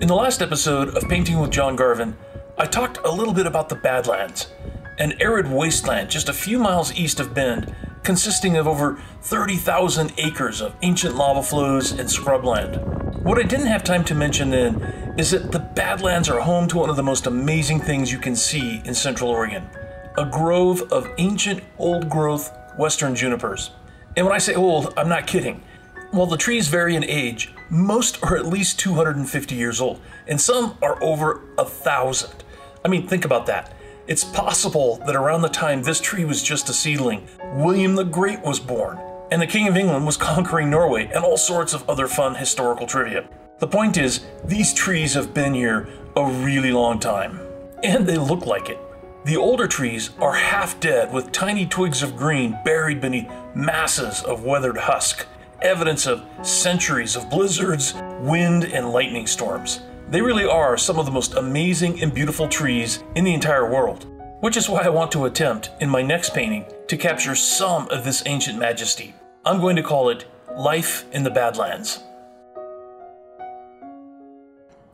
In the last episode of Painting with John Garvin, I talked a little bit about the Badlands, an arid wasteland just a few miles east of Bend, consisting of over 30,000 acres of ancient lava flows and scrubland. What I didn't have time to mention then is that the Badlands are home to one of the most amazing things you can see in Central Oregon a grove of ancient old growth western junipers. And when I say old, I'm not kidding. While the trees vary in age, most are at least 250 years old, and some are over a thousand. I mean, think about that. It's possible that around the time this tree was just a seedling, William the Great was born, and the King of England was conquering Norway, and all sorts of other fun historical trivia. The point is, these trees have been here a really long time, and they look like it. The older trees are half dead with tiny twigs of green buried beneath masses of weathered husk, evidence of centuries of blizzards, wind, and lightning storms. They really are some of the most amazing and beautiful trees in the entire world, which is why I want to attempt in my next painting to capture some of this ancient majesty. I'm going to call it Life in the Badlands.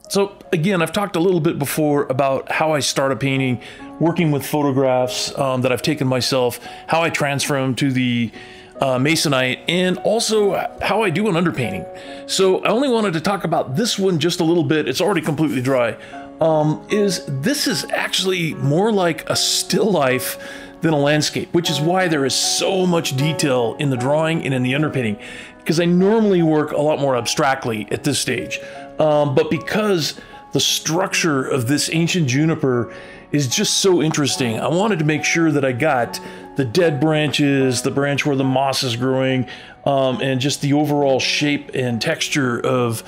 So, again, I've talked a little bit before about how I start a painting, working with photographs um, that I've taken myself, how I transfer them to the uh, masonite, and also how I do an underpainting. So, I only wanted to talk about this one just a little bit. It's already completely dry. Um, is this is actually more like a still life than a landscape, which is why there is so much detail in the drawing and in the underpainting, because I normally work a lot more abstractly at this stage. Um, but because the structure of this ancient juniper is just so interesting, I wanted to make sure that I got the dead branches, the branch where the moss is growing, um, and just the overall shape and texture of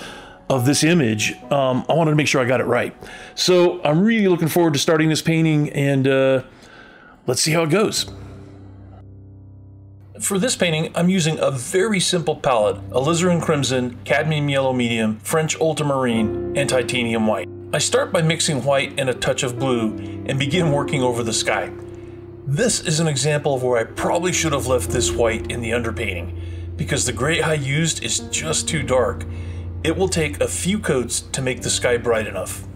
of this image. Um, I wanted to make sure I got it right. So I'm really looking forward to starting this painting, and uh, let's see how it goes. For this painting, I'm using a very simple palette, alizarin crimson, cadmium yellow medium, French ultramarine, and titanium white. I start by mixing white and a touch of blue and begin working over the sky. This is an example of where I probably should have left this white in the underpainting, because the gray I used is just too dark. It will take a few coats to make the sky bright enough.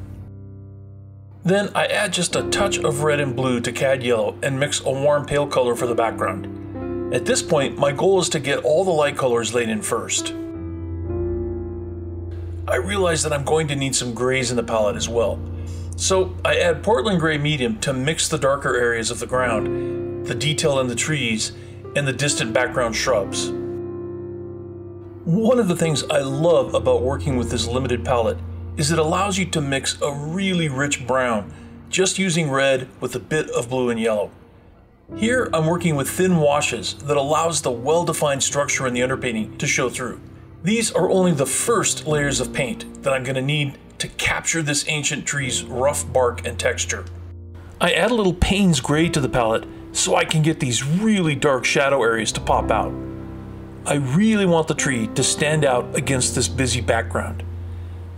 Then I add just a touch of red and blue to cad yellow and mix a warm pale color for the background. At this point, my goal is to get all the light colors laid in first. I realize that I'm going to need some grays in the palette as well. So I add Portland Gray Medium to mix the darker areas of the ground, the detail in the trees, and the distant background shrubs. One of the things I love about working with this limited palette is it allows you to mix a really rich brown just using red with a bit of blue and yellow. Here I'm working with thin washes that allows the well-defined structure in the underpainting to show through. These are only the first layers of paint that I'm going to need to capture this ancient tree's rough bark and texture. I add a little Payne's Gray to the palette so I can get these really dark shadow areas to pop out. I really want the tree to stand out against this busy background.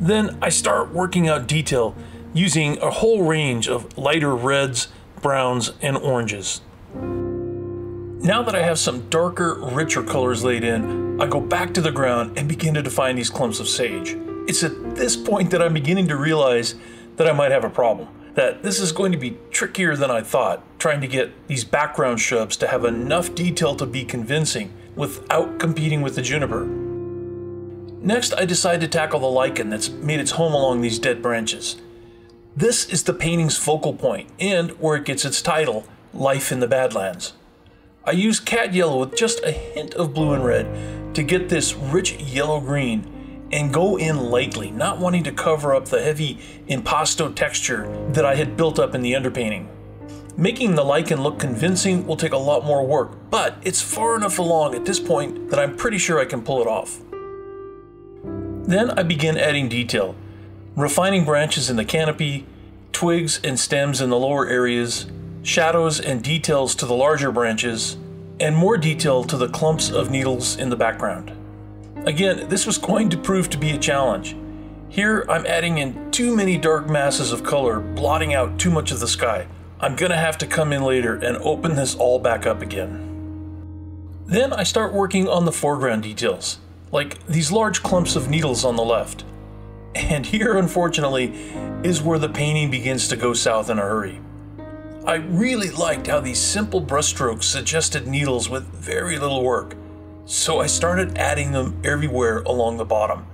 Then I start working out detail using a whole range of lighter reds, browns, and oranges. Now that I have some darker, richer colors laid in, I go back to the ground and begin to define these clumps of sage. It's at this point that I'm beginning to realize that I might have a problem. That this is going to be trickier than I thought, trying to get these background shrubs to have enough detail to be convincing without competing with the juniper. Next, I decide to tackle the lichen that's made its home along these dead branches. This is the painting's focal point and where it gets its title, Life in the Badlands. I use cad yellow with just a hint of blue and red to get this rich yellow green and go in lightly, not wanting to cover up the heavy impasto texture that I had built up in the underpainting. Making the lichen look convincing will take a lot more work, but it's far enough along at this point that I'm pretty sure I can pull it off. Then I begin adding detail, refining branches in the canopy, twigs and stems in the lower areas, shadows and details to the larger branches, and more detail to the clumps of needles in the background. Again, this was going to prove to be a challenge. Here, I'm adding in too many dark masses of color, blotting out too much of the sky. I'm gonna have to come in later and open this all back up again. Then I start working on the foreground details, like these large clumps of needles on the left. And here, unfortunately, is where the painting begins to go south in a hurry. I really liked how these simple brushstrokes suggested needles with very little work, so I started adding them everywhere along the bottom,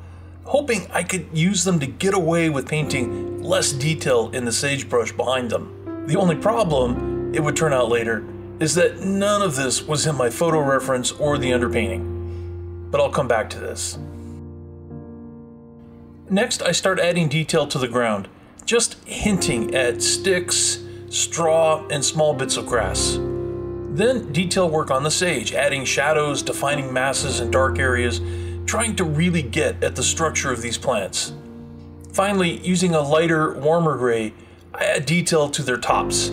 hoping I could use them to get away with painting less detail in the sagebrush behind them. The only problem, it would turn out later, is that none of this was in my photo reference or the underpainting. But I'll come back to this. Next, I start adding detail to the ground, just hinting at sticks, straw, and small bits of grass. Then detail work on the sage, adding shadows, defining masses and dark areas, trying to really get at the structure of these plants. Finally, using a lighter, warmer gray, I add detail to their tops,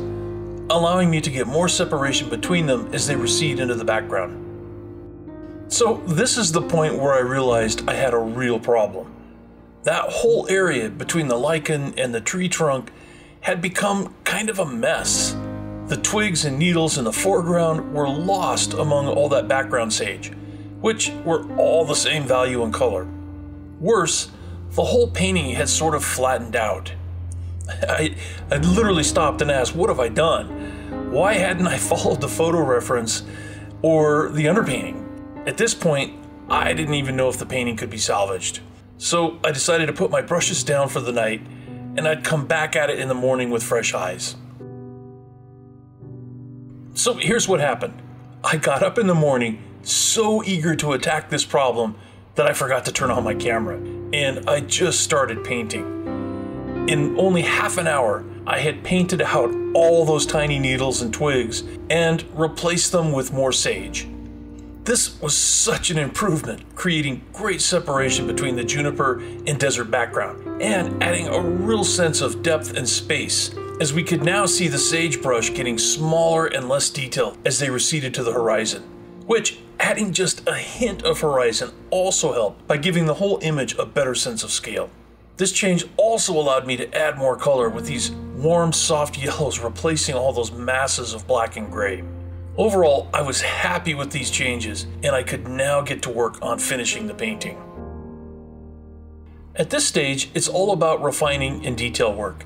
allowing me to get more separation between them as they recede into the background. So this is the point where I realized I had a real problem. That whole area between the lichen and the tree trunk had become kind of a mess. The twigs and needles in the foreground were lost among all that background sage, which were all the same value and color. Worse, the whole painting had sort of flattened out. I, I literally stopped and asked, What have I done? Why hadn't I followed the photo reference or the underpainting? At this point, I didn't even know if the painting could be salvaged. So I decided to put my brushes down for the night and I'd come back at it in the morning with fresh eyes. So here's what happened I got up in the morning so eager to attack this problem that I forgot to turn on my camera, and I just started painting. In only half an hour, I had painted out all those tiny needles and twigs and replaced them with more sage. This was such an improvement, creating great separation between the juniper and desert background, and adding a real sense of depth and space, as we could now see the sagebrush getting smaller and less detailed as they receded to the horizon, which, adding just a hint of horizon, also helped by giving the whole image a better sense of scale. This change also allowed me to add more color with these warm, soft yellows replacing all those masses of black and gray. Overall, I was happy with these changes and I could now get to work on finishing the painting. At this stage, it's all about refining and detail work.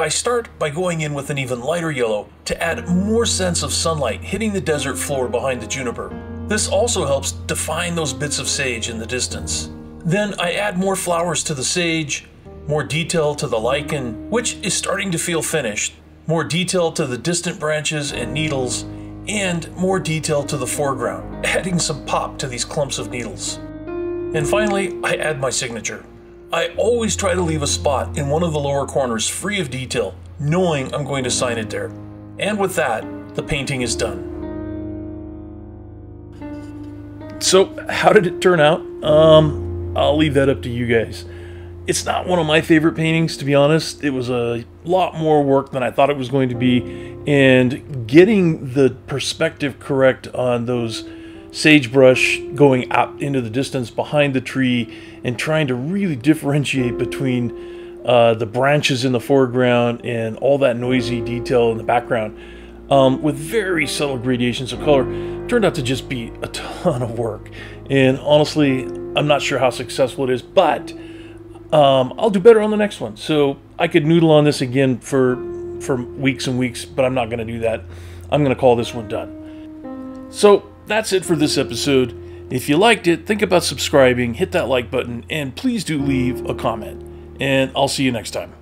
I start by going in with an even lighter yellow to add more sense of sunlight hitting the desert floor behind the juniper. This also helps define those bits of sage in the distance. Then I add more flowers to the sage, more detail to the lichen, which is starting to feel finished, more detail to the distant branches and needles, and more detail to the foreground, adding some pop to these clumps of needles. And finally, I add my signature. I always try to leave a spot in one of the lower corners free of detail, knowing I'm going to sign it there. And with that, the painting is done. So, how did it turn out? Um, I'll leave that up to you guys. It's not one of my favorite paintings, to be honest. It was a lot more work than I thought it was going to be, and getting the perspective correct on those sagebrush going out into the distance behind the tree and trying to really differentiate between uh, the branches in the foreground and all that noisy detail in the background um, with very subtle gradations of color turned out to just be a ton of work. And honestly, I'm not sure how successful it is, but um, I'll do better on the next one. So I could noodle on this again for for weeks and weeks, but I'm not going to do that. I'm going to call this one done. So that's it for this episode. If you liked it, think about subscribing, hit that like button, and please do leave a comment. And I'll see you next time.